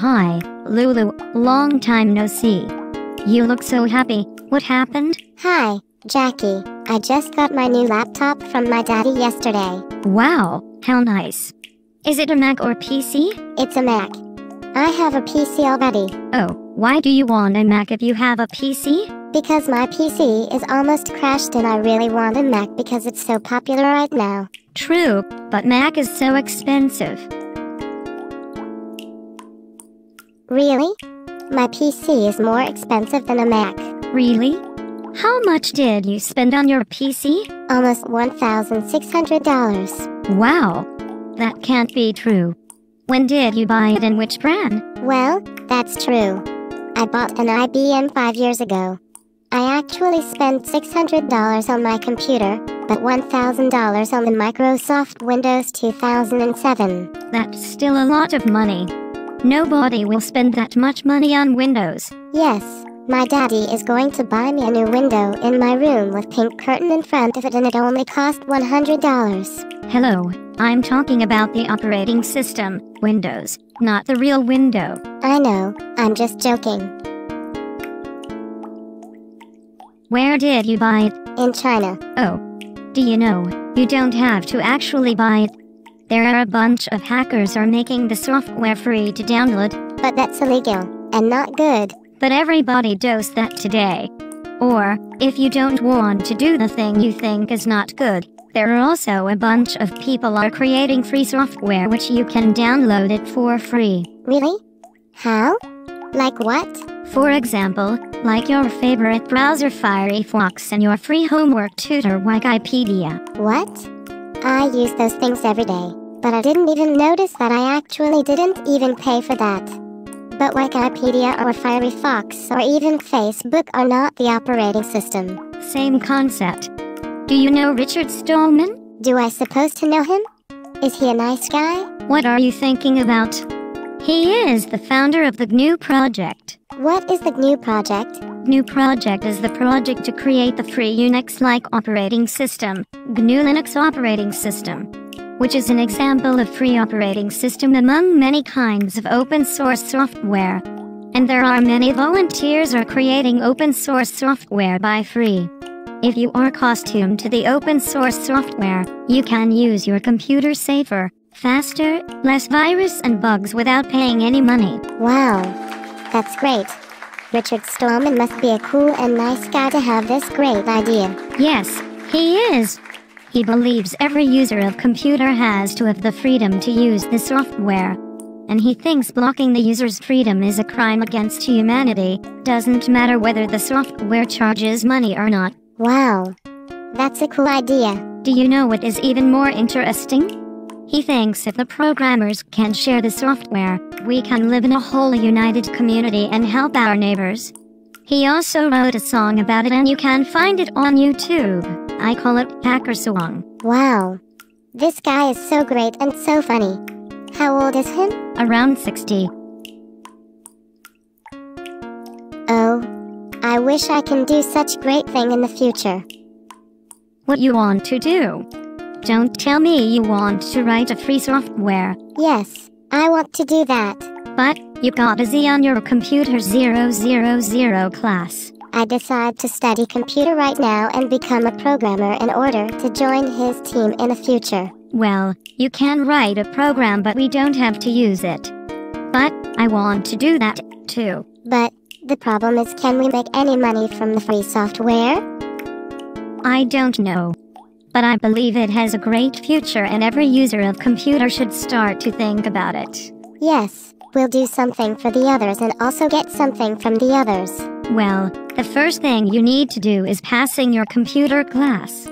Hi, Lulu. Long time no see. You look so happy. What happened? Hi, Jackie. I just got my new laptop from my daddy yesterday. Wow, how nice. Is it a Mac or PC? It's a Mac. I have a PC already. Oh, why do you want a Mac if you have a PC? Because my PC is almost crashed and I really want a Mac because it's so popular right now. True, but Mac is so expensive. Really? My PC is more expensive than a Mac. Really? How much did you spend on your PC? Almost $1,600. Wow, that can't be true. When did you buy it and which brand? Well, that's true. I bought an IBM five years ago. I actually spent $600 on my computer, but $1,000 on the Microsoft Windows 2007. That's still a lot of money. Nobody will spend that much money on Windows. Yes, my daddy is going to buy me a new window in my room with pink curtain in front of it and it only cost $100. Hello, I'm talking about the operating system, Windows, not the real window. I know, I'm just joking. Where did you buy it? In China. Oh. Do you know, you don't have to actually buy it. There are a bunch of hackers are making the software free to download, But that's illegal, and not good. but everybody does that today. Or, if you don't want to do the thing you think is not good, there are also a bunch of people are creating free software which you can download it for free. Really? How? Like what? For example, like your favorite browser Firefox and your free homework tutor Wikipedia. What? I use those things every day, but I didn't even notice that I actually didn't even pay for that. But Wikipedia or Firefox or even Facebook are not the operating system. Same concept. Do you know Richard Stallman? Do I suppose to know him? Is he a nice guy? What are you thinking about? He is the founder of the GNU project. What is the GNU project? GNU project is the project to create the free Unix-like operating system, GNU Linux operating system, which is an example of free operating system among many kinds of open source software. And there are many volunteers are creating open source software by free. If you are costumed to the open source software, you can use your computer safer, faster, less virus and bugs without paying any money. Wow, that's great. Richard Stallman must be a cool and nice guy to have this great idea. Yes, he is. He believes every user of computer has to have the freedom to use the software. And he thinks blocking the user's freedom is a crime against humanity, doesn't matter whether the software charges money or not. Wow, that's a cool idea. Do you know what is even more interesting? He thinks if the programmers can share the software, we can live in a whole united community and help our neighbors. He also wrote a song about it and you can find it on YouTube. I call it Hacker Song. Wow, this guy is so great and so funny. How old is him? Around 60. Oh, I wish I can do such great thing in the future. What you want to do? Don't tell me you want to write a free software, Yes, I want to do that. but you got a Z on your computer 000 class. I decide to study computer right now and become a programmer in order to join his team in the future. Well, you can write a program but we don't have to use it. But, I want to do that, too. But the problem is can we make any money from the free software? I don't know. But I believe it has a great future and every user of computer should start to think about it. Yes, we'll do something for the others and also get something from the others. Well, the first thing you need to do is passing your computer class.